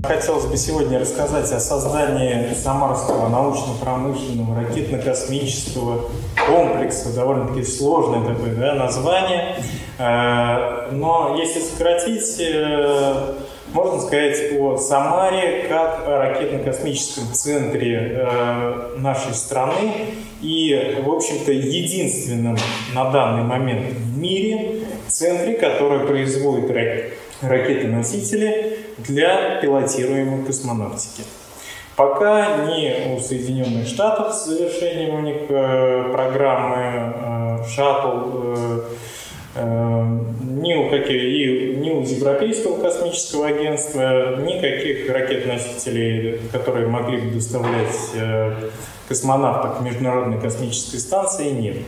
Хотелось бы сегодня рассказать о создании Самарского научно-промышленного ракетно-космического комплекса. Довольно-таки сложное такое да, название. Э, но если сократить, э, можно сказать о Самаре как о ракетно-космическом центре э, нашей страны и, в общем-то, единственном на данный момент в мире центре, который производит ракеты-носители для пилотируемой космонавтики. Пока ни у Соединенных Штатов с завершением у них э, программы э, шаттл, э, ни у, каких, ни у Европейского космического агентства никаких ракет-носителей, которые могли бы доставлять космонавтов к Международной космической станции, нет.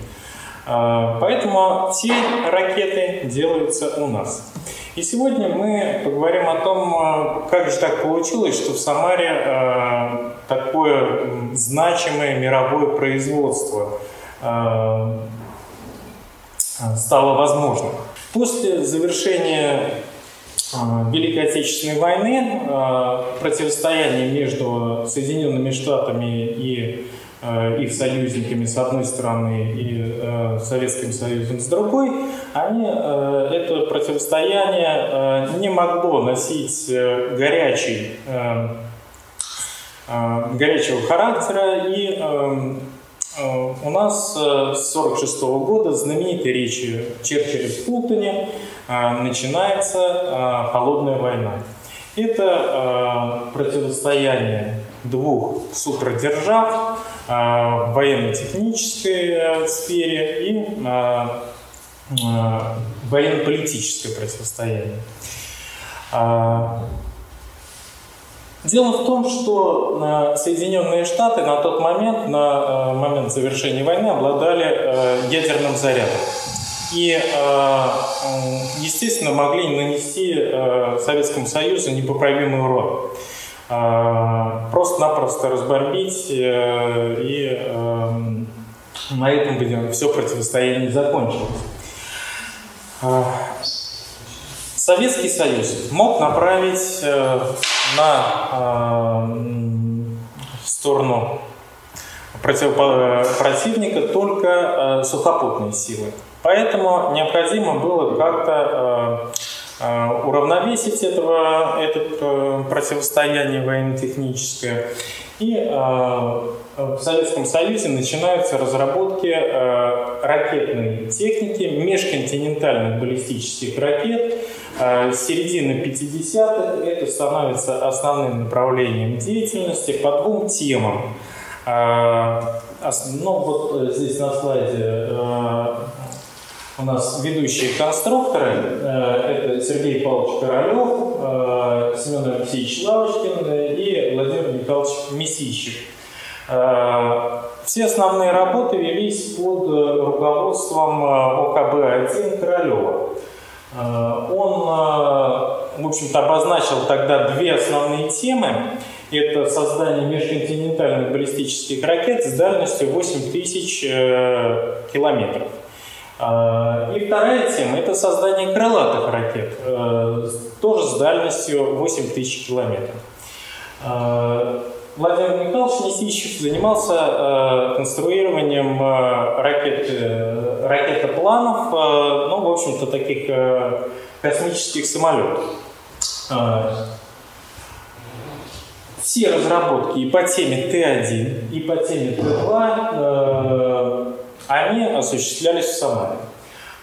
Поэтому все ракеты делаются у нас. И сегодня мы поговорим о том, э, как же так получилось, что в Самаре э, такое значимое мировое производство э, стало возможным. После завершения Великой Отечественной войны противостояние между Соединенными Штатами и их союзниками с одной стороны и Советским Союзом с другой, они, э, это противостояние э, не могло носить э, горячий, горячего характера, и у нас с 1946 года знаменитой речи Черчилля в Пултоне начинается холодная война. Это противостояние двух супердержав, в военно-технической сфере и военно-политическое противостояние. А, дело в том, что Соединенные Штаты на тот момент, на момент завершения войны, обладали ядерным зарядом. И, естественно, могли нанести Советскому Союзу непоправимый урон. Просто-напросто разбомбить э, и на этом бы все противостояние закончилось. Советский Союз мог направить э, на эм, сторону противника только э, сухопутные силы. Поэтому необходимо было как-то Э, уравновесить этого, это э, противостояние военно-техническое. И э, в Советском Союзе начинаются разработки ракетной техники, межконтинентальных баллистических ракет. С середины 50-х это становится основным направлением деятельности по двум темам. Ну, вот здесь на слайде у нас ведущие конструкторы. Э, это Сергей Павлович Королев, э, Семен Алексеевич Лавочкин и Владимир Михайлович Месищев. Э, все основные работы велись под руководством ОКБ-1 Королева. Он, в общем-то, обозначил тогда две основные темы. Это создание межконтинентальных баллистических ракет с дальностью 8000 километров. А, и вторая тема – это создание крылатых ракет, э, тоже с дальностью 8000 километров. А, Владимир Михайлович Несищев занимался э, конструированием э, ракет, ракетопланов, ну, в общем-то, таких космических самолетов. А, все разработки и по теме Т-1, и по теме Т-2 они осуществлялись в Самаре.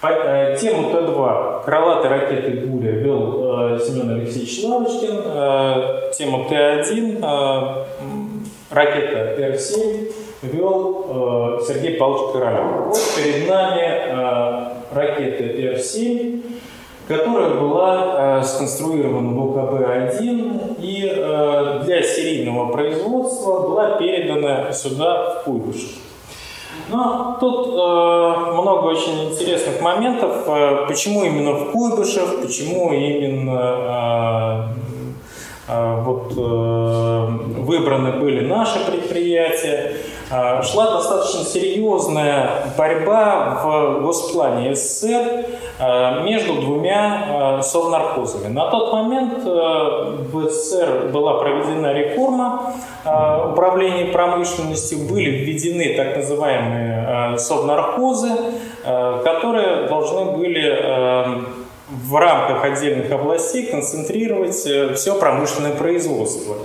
Э, тему Т-2 крылатой ракеты «Буря» вел э, Семен Алексеевич Лавочкин. Э, тему Т-1 ракета Р-7 вел Сергей Павлович Королев. Вот перед нами ракета Р-7, которая была сконструирована в ОКБ-1 и для серийного производства была передана сюда в Куйбышев. Но тут э, много очень интересных моментов. Э, почему именно в Куйбышев, почему именно э, э, вот, э, выбраны были наши предприятия. Э, шла достаточно серьезная борьба в госплане СССР э, между двумя совнархозами. На тот момент в СССР была проведена реформа управления промышленностью, были введены так называемые совнархозы, которые должны были в рамках отдельных областей концентрировать все промышленное производство.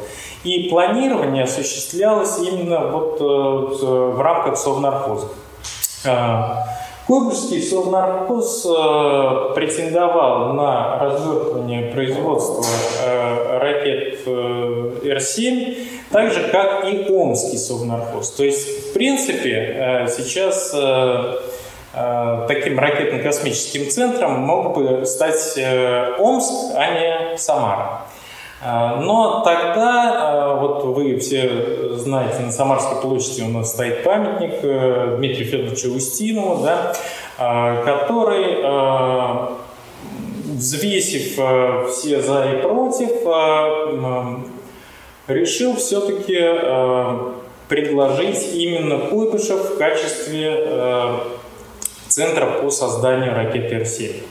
И планирование осуществлялось именно вот э, в рамках совнархоза. Куйбышевский совнархоз э, претендовал на развертывание производства э, ракет Р-7, так же, как и Омский совнархоз. То есть, в принципе, сейчас таким ракетно-космическим центром мог бы стать Омск, а не Самара. А, но тогда, вот вы все знаете, на Самарской площади у нас стоит памятник э, Дмитрию Федоровичу Устинову, да, который, взвесив э, все за и против, решил все-таки предложить именно Куйбышев в качестве центра по созданию ракеты Р-7.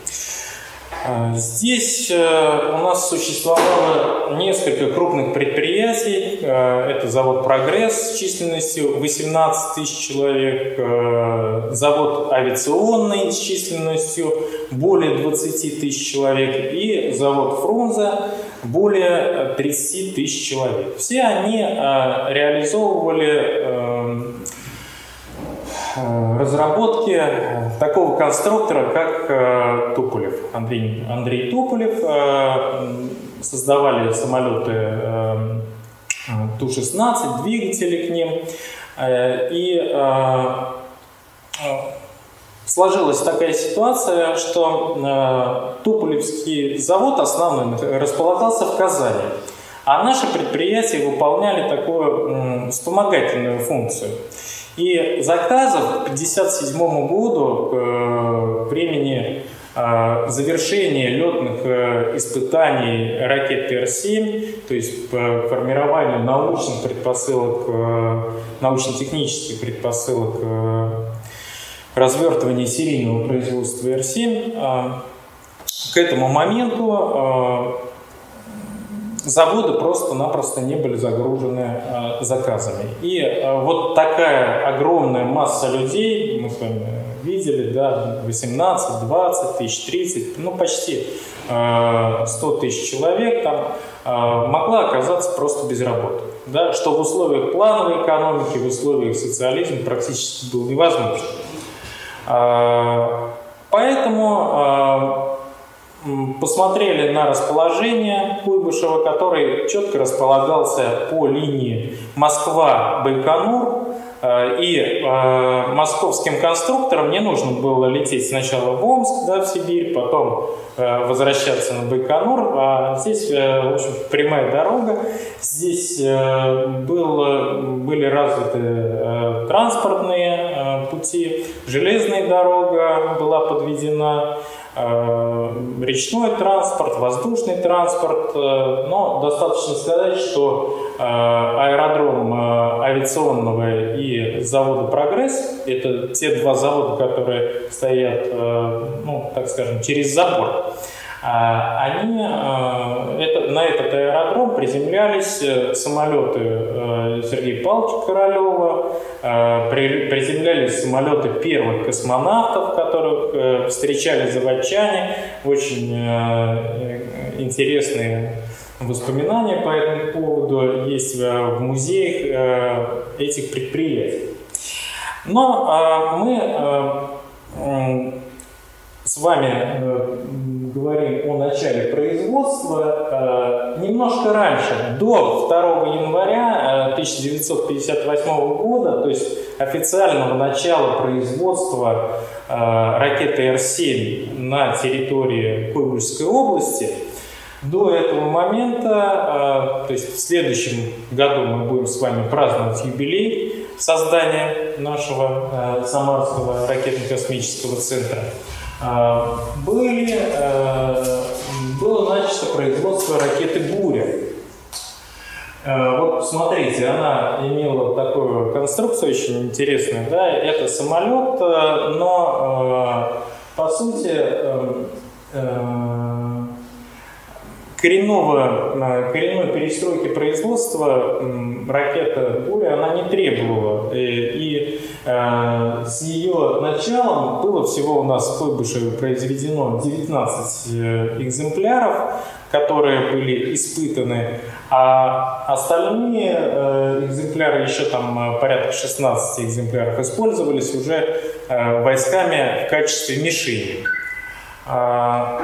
А, здесь э, у нас существовало несколько крупных предприятий. Э, это завод «Прогресс» с численностью 18 тысяч человек, э, завод авиационный с численностью более 20 тысяч человек и завод «Фрунзе» более 30 тысяч человек. Все они реализовывали разработки э, такого конструктора, как э, Туполев, Андрей, Андрей Туполев. Создавали самолеты Ту-16, двигатели к ним. И сложилась такая ситуация, что Туполевский завод основной располагался в Казани. А наши предприятия выполняли такую вспомогательную функцию. И заказов к 1957 году, к э, времени э, завершения летных э, испытаний ракет Р-7, то есть по формированию научных предпосылок, научно-технических предпосылок развертывания серийного производства Р-7, к этому моменту заводы просто-напросто не были загружены э, заказами. И э, вот такая огромная масса людей, мы с вами видели, да, 18, 20 тысяч, 30, ну почти э, 100 тысяч человек там э, могла оказаться просто без работы. Да, что в условиях плановой экономики, в условиях социализма практически было невозможно. Э, поэтому э, посмотрели на расположение Куйбышева, который четко располагался по линии Москва-Байконур, э, и э, московским конструкторам не нужно было лететь сначала в Омск, да, в Сибирь, потом э, возвращаться на Байконур. А здесь, в общем, прямая дорога. Здесь было, были развиты транспортные пути, железная дорога была подведена, Э, речной транспорт, воздушный транспорт, э, но достаточно сказать, что э, аэродром авиационного и завода «Прогресс» — это те два завода, которые стоят, ну, так скажем, через забор, они, это, на этот аэродром приземлялись самолеты Сергея Павловича Королева, приземлялись самолеты первых космонавтов, которых встречали заводчане, очень интересные воспоминания по этому поводу есть в музеях этих предприятий. Но мы с вами говорим о начале производства, э, немножко раньше, до 2 января 1958 э, года, то есть официального начала производства э, ракеты Р-7 на территории Куйбышевской области, до этого момента, то есть в следующем году мы будем с вами праздновать юбилей создания нашего Самарского ракетно-космического центра – были, э, было начато производство ракеты «Буря». Э, вот смотрите, она имела такую конструкцию очень интересную, да, это самолет, но по сути коренного, коренной перестройки производства ракета «Буря» она не требовала. И, и э, с ее началом было всего у нас в Куйбышеве произведено 19 э, экземпляров, которые были испытаны, а остальные э, экземпляры, еще там э, порядка 16 экземпляров, использовались уже э, войсками в качестве мишени. А,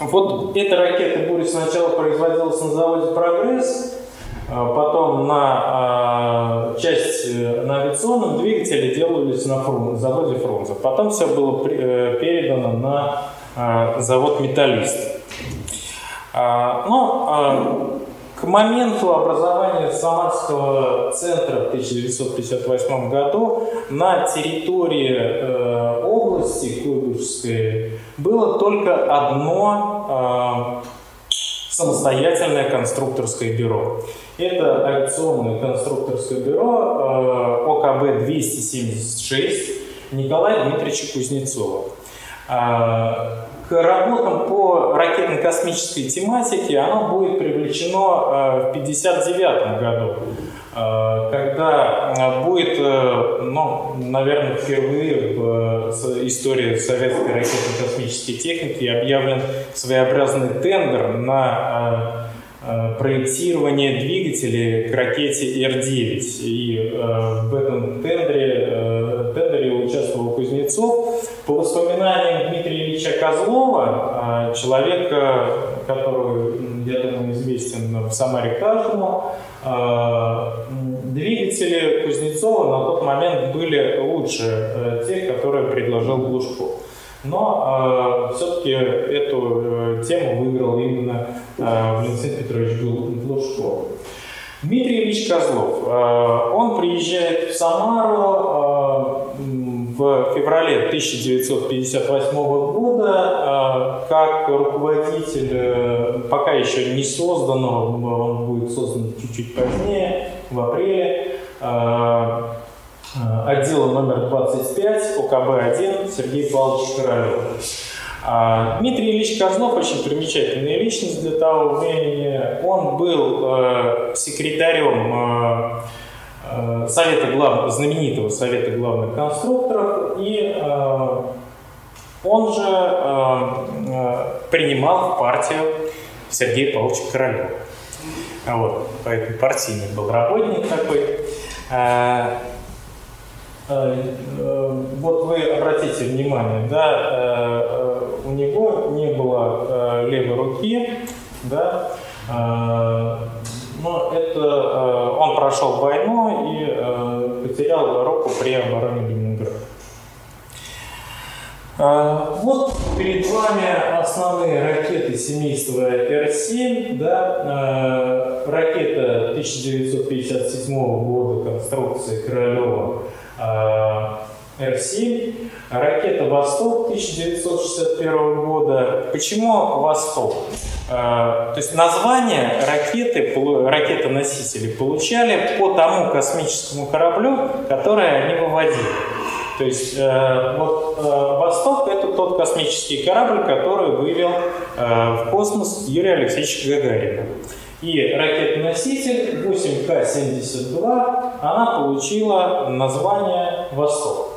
вот эта ракета «Буря» сначала производилась на заводе «Прогресс», потом на а, часть э, на авиационном двигателе делались на фрун, заводе Фрунзе. Потом все было э, передано на а, завод «Металлист». Но к моменту образования Самарского центра в 1958 году на территории э, области Куйбышевской было только одно э, самостоятельное конструкторское бюро. Это авиационное конструкторское бюро э, ОКБ-276 Николая Дмитриевича Кузнецова. Э, к работам по ракетно-космической тематике оно будет привлечено э, в 1959 году, когда э, будет, ну, наверное, впервые в истории советской ракетно-космической техники объявлен своеобразный тендер на проектирование двигателей к ракете Р-9. И в этом тендере, тендере участвовал Кузнецов. По воспоминаниям Дмитрия Ильича Козлова, человека, который, я думаю, известен в Самаре каждому, двигатели Кузнецова на тот момент были лучше э, тех, которые предложил Глушков. Но э, все-таки эту э, тему выиграл именно э, Валентин Петрович Глушков. Дмитрий Ильич Козлов. Э, он приезжает в Самару э, в феврале 1958 года э, как руководитель э, пока еще не созданного, он будет создан чуть-чуть позднее, в апреле, э, отдела номер 25 ОКБ-1 Сергей Павлович Королев. Дмитрий Ильич Козлов очень примечательная личность для того времени. Он был секретарем Э, совета глав... знаменитого Совета главных конструкторов, и э, он же э, принимал в партию Сергея Павловича Королева. Вот, поэтому партийный был работник такой. Вот вы обратите внимание, да, у него не было левой руки, да, но это э, он прошел войну и э, потерял руку при обороне Ленинграда. Э, вот перед вами основные ракеты семейства Р-7. Да, ракета 1957 года конструкции Королева Р-7, ракета «Восток» 1961 года. Почему «Восток»? А, то есть название ракеты, ракеты-носители получали по тому космическому кораблю, который они выводили. То есть э, вот э, «Восток» — это тот космический корабль, который вывел э, в космос Юрия Алексеевича Гагарина. И ракета-носитель 8К-72, она получила название «Восток».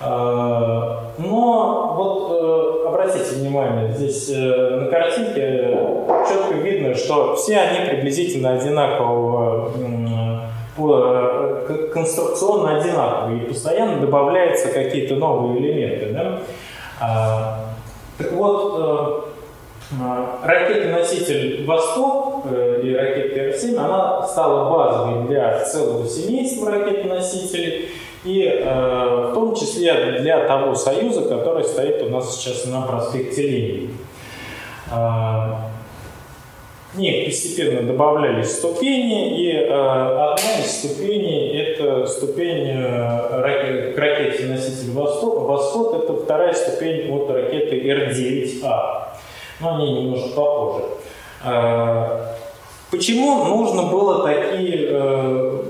А, но вот э, обратите внимание, здесь э, на картинке четко видно, что все они приблизительно одинакового э, конструкционно одинаковые, и постоянно добавляются какие-то новые элементы. Да? А, так вот, ракета-носитель «Восток» и ракета Р-7, она стала базовой для целого семейства ракет-носителей, и э, в том числе для того союза, который стоит у нас сейчас на проспекте Ленина. Э, постепенно добавлялись ступени, и э, одна из ступеней – это ступень э, ракет, к носитель «Восход», «Восход» – это вторая ступень от ракеты Р-9А, но они немножко попозже. Э, Почему нужно было такие э,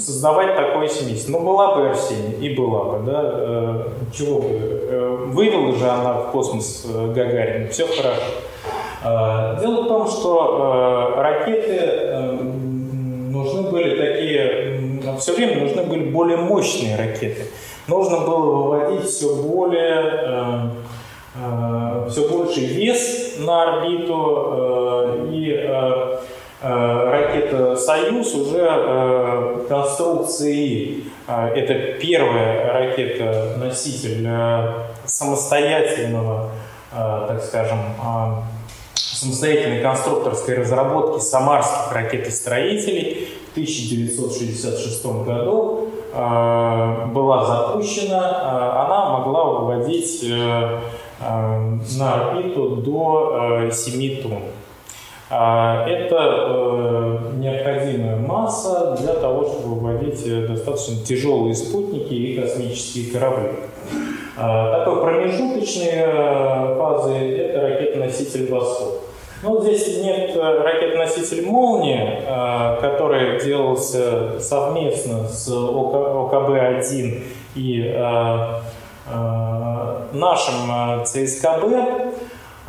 создавать такой смесь? Ну, была бы Арсений, и была бы, да? Э, чего бы? Э, вывела же она в космос э, Гагарин, все хорошо. Дело в том, что ракеты нужны были такие, все время нужны были более мощные ракеты. Нужно было выводить все более... Все больше вес на орбиту и э, Э, «Союз» уже э, конструкции. Э, это первая ракета-носитель самостоятельного, так скажем, самостоятельной конструкторской разработки самарских ракетостроителей в 1966 году была запущена. Она могла выводить на орбиту до 7 тонн. Это э, масса для того, чтобы выводить э, достаточно тяжелые спутники и космические корабли. А, такой промежуточной э, фазы – это ракета-носитель «Восток». Ну, здесь нет ракет-носитель «Молния», который делался совместно с ОКБ-1 и нашим ЦСКБ.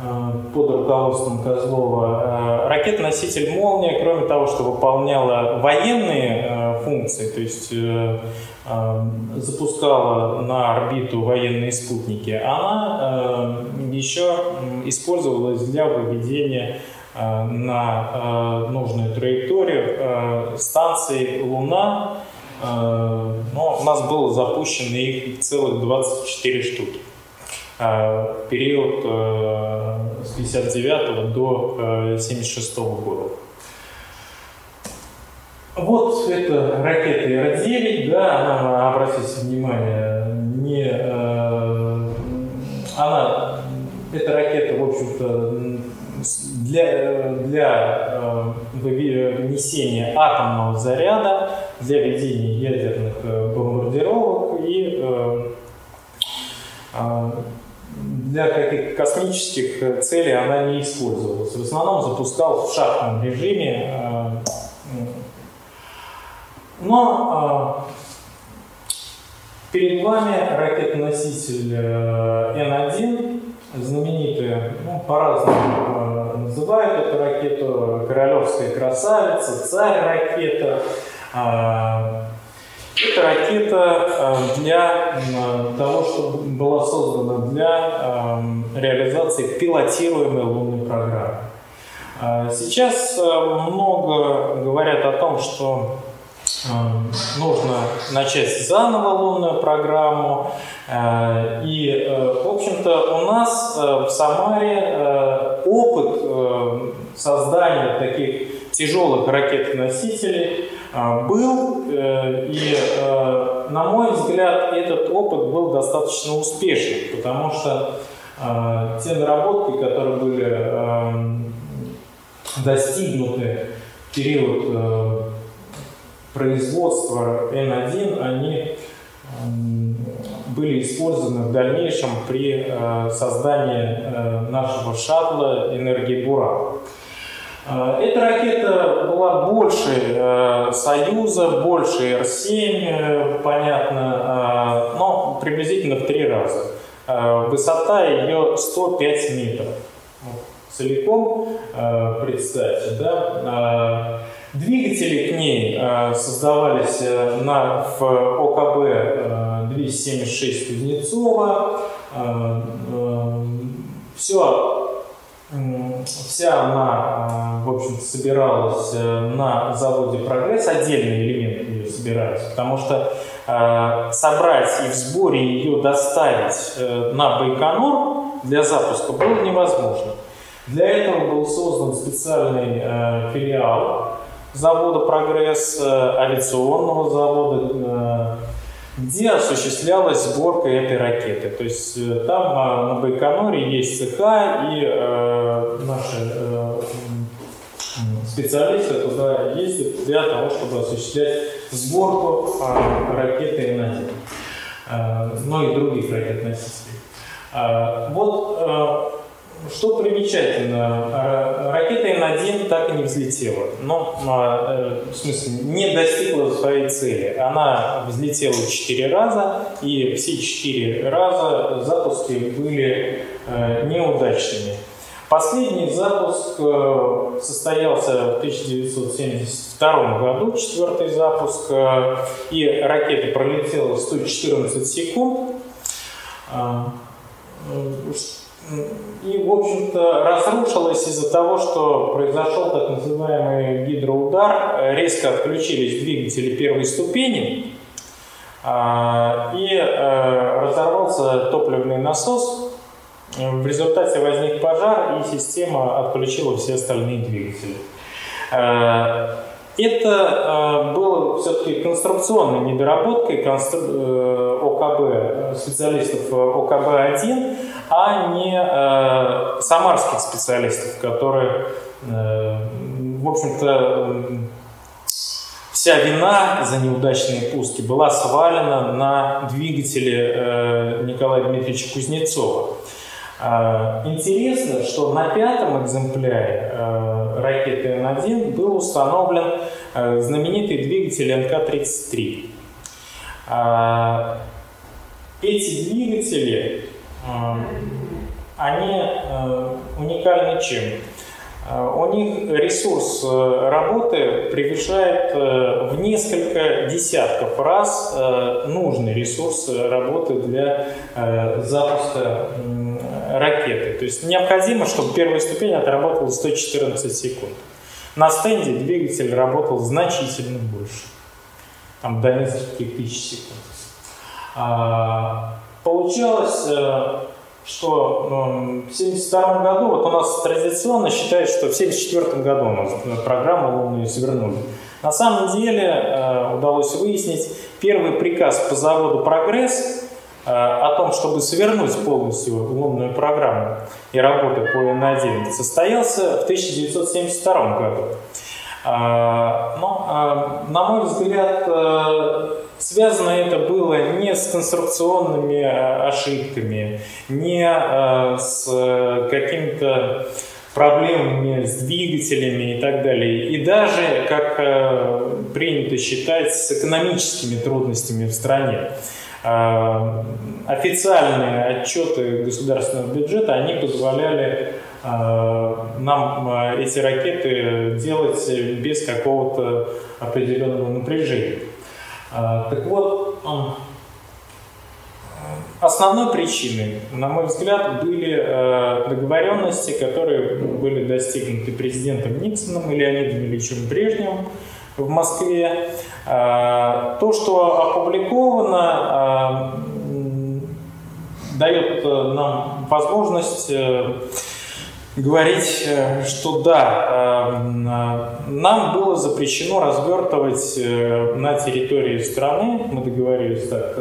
Э, под руководством Козлова. Э, ракета-носитель «Молния», кроме того, что выполняла военные э, функции, то есть запускала на орбиту военные спутники, она еще использовалась для выведения на нужную траекторию станции «Луна». Но у нас было запущено их целых 24 штуки. А, период э, с 59 до 76 э, года. Вот это ракета Р-9, да, обратите внимание, не, э, она, эта ракета, в общем-то, для, для несения атомного заряда, для ведения ядерных бомбардировок и для каких космических э, целей она не использовалась. В основном запускалась в шахтном режиме. Э, но э, перед вами ракетоноситель Н-1, знаменитый, ну, по-разному называют эту ракету, королевская красавица, царь ракета, это ракета э, для того, чтобы была создана для эм, реализации пилотируемой лунной программы. Э, сейчас э, много говорят о том, что нужно начать заново лунную программу. И, в общем-то, у нас в Самаре опыт создания таких тяжелых ракет-носителей был, э, и, э, на мой взгляд, этот опыт был достаточно успешным, потому что а, те наработки, которые были эм, достигнуты в период э, производства N1, они эм, были использованы в дальнейшем при создании нашего шаттла «Энергии Буран». Э, эта ракета была больше э, Союза, больше Р-7, э, понятно, но приблизительно в три раза. Высота ее 105 метров. Целиком, представьте, да. Двигатели к ней создавались на, в ОКБ 276 Кузнецова. Все Вся она, в общем собиралась э, на заводе «Прогресс», отдельные элементы ее собирались, потому что э, собрать и в сборе ее доставить э, на Байконур для запуска было невозможно. Для этого был создан специальный филиал завода «Прогресс», авиационного завода где осуществлялась сборка этой ракеты. То есть э, там а, на Байконуре есть цеха, и э, наши э, специалисты туда ездят для того, чтобы осуществлять сборку э, ракеты Н-1, э, ну и других ракет-носителей. Э, вот э, что примечательно, ракета Н-1 так и не взлетела. Но, э, в смысле, не достигла своей цели. Она взлетела четыре раза, и все четыре раза запуски были э, неудачными. Последний запуск э, состоялся в 1972 году, четвертый запуск, и ракета пролетела 114 секунд. И, в общем-то, разрушилась из-за того, что произошел так называемый гидроудар, резко отключились двигатели первой ступени, а, и э, разорвался топливный насос. В результате возник пожар, и система отключила все остальные двигатели. Э, это э, было все-таки конструкционной недоработкой э, ОКБ, специалистов ОКБ-1, а не э, самарских специалистов, которые, в общем-то, вся вина за неудачные пуски была свалена на двигатели Николая Дмитриевича Кузнецова. Интересно, что на пятом экземпляре ракеты Н-1 был установлен э, знаменитый двигатель НК-33. А, эти двигатели, э, они э, уникальны чем? У них ресурс работы превышает в несколько десятков раз нужный ресурс работы для запуска ракеты. То есть необходимо, чтобы первая ступень отработала 114 секунд. На стенде двигатель работал значительно больше, там до нескольких тысяч секунд. А, получалось, э, что ну, в 1972 году, вот у нас традиционно считают, что в 1974 году у нас программу лунную свернули. На самом деле э, удалось выяснить, первый приказ по заводу «Прогресс» Э, о том, чтобы свернуть полностью лунную программу и работу по Н1, состоялся в 1972 году. Э, но, э, на мой взгляд, связано это было не с конструкционными ошибками, не с какими-то проблемами с двигателями и так далее. И даже, как принято считать, с экономическими трудностями в стране. А, официальные отчеты государственного бюджета, они позволяли а, нам а, эти ракеты делать без какого-то определенного напряжения. Так вот, основной причиной, на мой взгляд, были договоренности, которые были достигнуты президентом Никсоном и Леонидом Ильичем Брежневым в Москве. А, то, что опубликовано, а, дает э, нам возможность э, говорить, э, что да, нам было запрещено развертывать на территории страны, мы договорились так,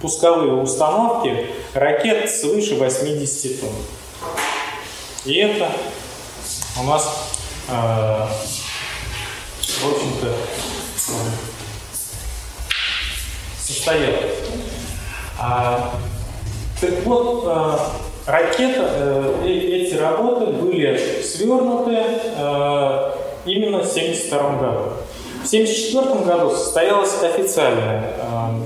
пусковые установки ракет свыше 80 тонн. И это у нас в общем-то, состоялось. А, так вот, а, ракета, э, эти работы были свернуты а, именно в 1972 году. В 1974 году состоялось официальное а,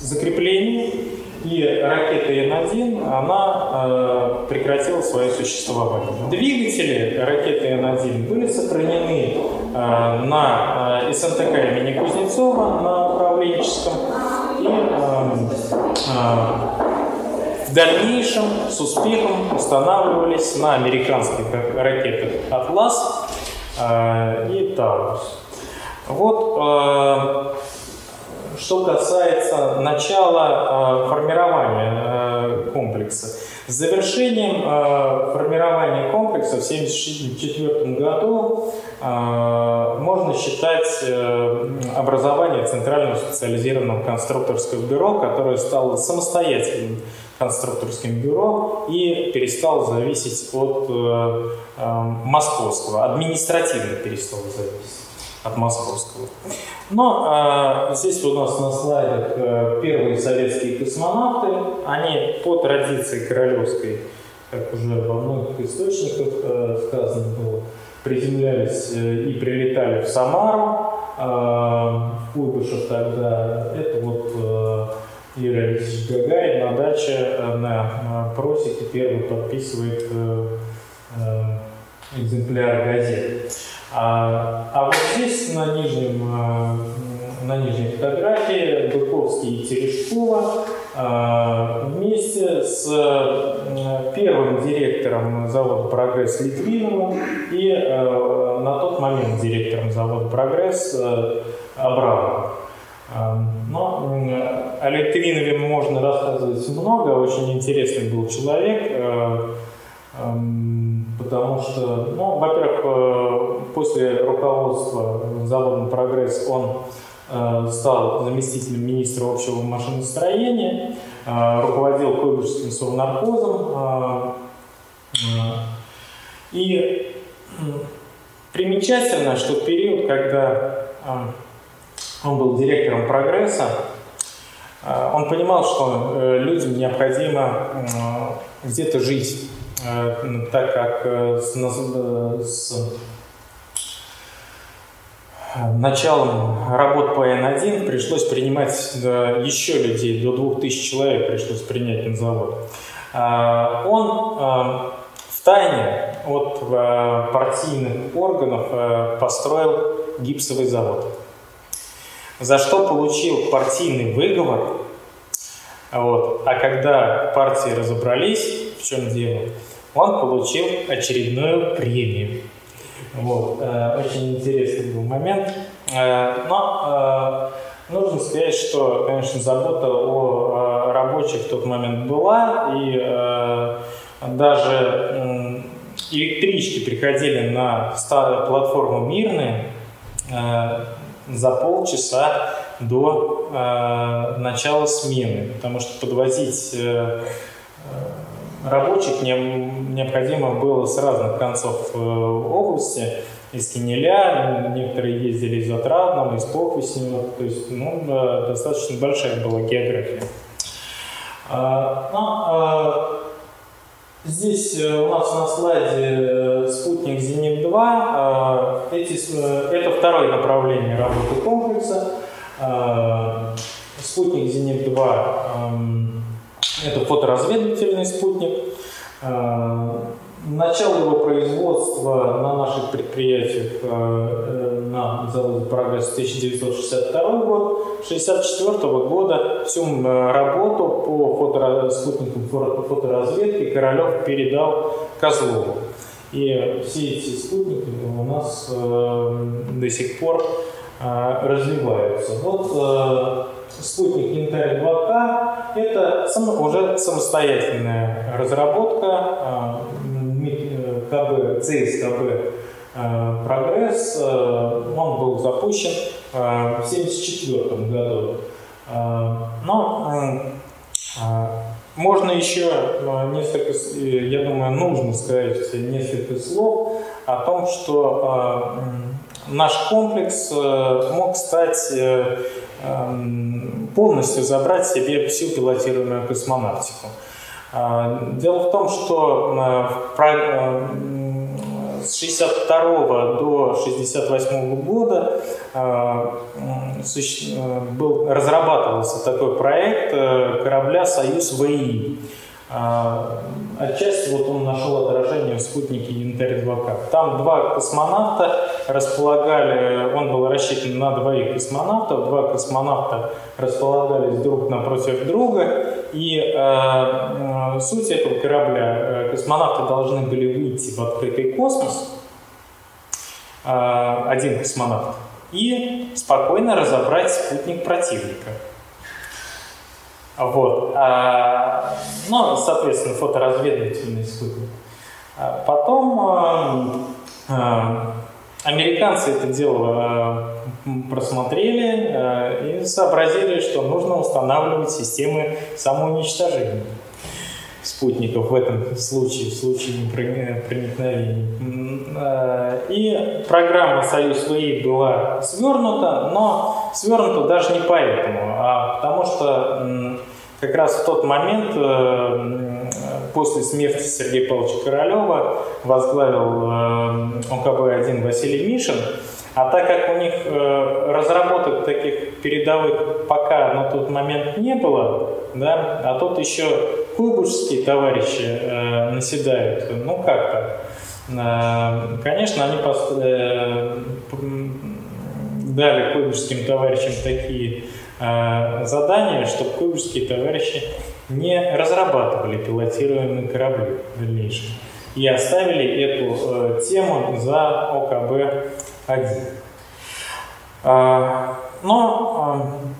закрепление и ракета Н-1, она э, прекратила свое существование. Двигатели ракеты Н-1 были сохранены э, на э, СНТК имени Кузнецова на управленческом и э, э, в дальнейшем с успехом устанавливались на американских ракетах «Атлас» э, и «Таурус». Вот э, что касается начала э, формирования э, комплекса. С завершением э, формирования комплекса в 1974 году можно считать образование Центрального специализированного конструкторского бюро, которое стало самостоятельным конструкторским бюро и перестало зависеть от московского, административно перестало зависеть. От московского. Но э, здесь у нас на слайдах э, первые советские космонавты. Они по традиции королевской, как уже во многих источниках э, сказано было, приземлялись э, и прилетали в Самару, э, Куйбышев тогда. Это вот э, Юрий Алексеевич Гагарин на даче э, на просеке первый подписывает э, э, экземпляр газеты. А, а вот здесь на нижнем, э, на нижней фотографии Быковский и Терешкова э, вместе с э, первым директором завода «Прогресс» Литвиновым и на тот момент директором завода «Прогресс» Абрамовым. Но о Литвинове можно рассказывать много, очень интересный был человек потому что, ну, во-первых, после руководства заводом «Прогресс» он э, стал заместителем министра общего машиностроения, э, руководил Куйбышевским совнаркозом. И примечательно, что в период, когда он был директором «Прогресса», он понимал, что людям необходимо где-то жить Э, так как э, э, с началом работ по Н1 пришлось принимать еще людей, до 2000 человек пришлось принять на завод. Он в тайне от партийных органов построил гипсовый завод, за что получил партийный выговор. Вот. А когда партии разобрались, в чем дело, он получил очередную премию. Вот. Э, очень интересный был момент. Э, но э, нужно сказать, что, конечно, забота о рабочих в тот момент была, и даже электрички приходили на платформу Мирные за полчаса до начала смены, потому что подвозить рабочих необходимо было с разных концов э, области, из Кинеля, некоторые ездили из Отрадного, из Покусинева, то есть ну, достаточно большая была география. А, Но, ну, а, здесь э, у нас на слайде э, спутник «Зенит-2». А, эти, это второе направление работы комплекса. Спутник «Зенит-2» Это фоторазведывательный спутник. Э, начало его производства на наших предприятиях э, э, на заводе «Прогресс» 1962 год. 1964 года всю работу по фотора... спутникам фоторазведки Королев передал Козлову. И все эти спутники у нас до сих пор развиваются. Вот спутник Янтарь 2К – это уже самостоятельная разработка а, КБ, ЦСКБ а, «Прогресс». А, он был запущен в 1974 году. Но можно еще несколько, я думаю, нужно сказать несколько слов о том, что наш комплекс мог стать полностью забрать себе всю пилотируемую космонавтику. А, дело в том, что э, э, с 62 до 68 года э, был, разрабатывался такой проект корабля «Союз ВИ». А, отчасти вот он нашел отражение в спутнике Янтарь-2К. Там два космонавта располагали, он был рассчитан на двоих космонавтов, два космонавта располагались друг напротив друга, и э суть этого корабля, э, космонавты должны были выйти в открытый космос, э, один космонавт, и спокойно разобрать спутник противника. Вот. А, ну, соответственно, фоторазведывательный спутник. А потом а, а, американцы это дело а, просмотрели а, и сообразили, что нужно устанавливать системы самоуничтожения. Спутников в этом случае, в случае проникновения. Э, и программа «Союз ВИ» была свернута, но свернута даже не поэтому, а потому что как раз в тот момент э, после смерти Сергея Павловича Королева возглавил э, ОКБ-1 Василий Мишин, а так как у них разработок таких передовых пока на тот момент не было, да, а тут еще куйбышевские товарищи э, наседают, ну как-то, э, конечно, они э, дали куйбышевским товарищам такие задания, чтобы куйбышевские товарищи не разрабатывали пилотируемые корабли в дальнейшем и оставили эту тему за ОКБ-1. А, но а,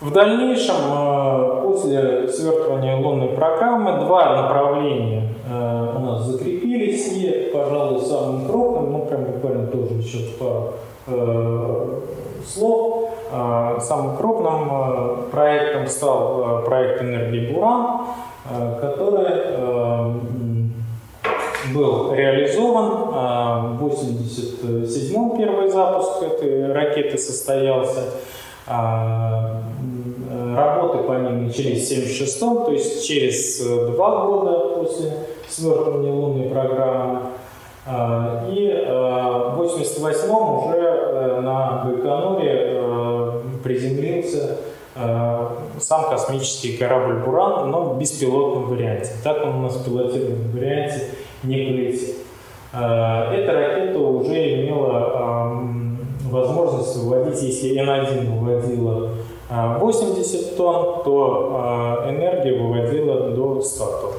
в дальнейшем, э, после свертывания лунной программы, два направления э, у нас закрепились, и, пожалуй, самым крупным, ну, прям буквально тоже еще пару э, слов, самым крупным проектом стал проект «Энергии Буран», который был реализован. В 1987 первый запуск этой ракеты состоялся. Работы по ним начались в 1976, то есть через два года после свертывания лунной программы. И в 1988 уже на Байконуре приземлился сам космический корабль «Буран», но в беспилотном варианте. Так он у нас в пилотированном варианте не полетит. Э, эта ракета уже имела возможность выводить, если Н1 выводила 80 э, тонн, то э, энергия выводила до 100 тонн.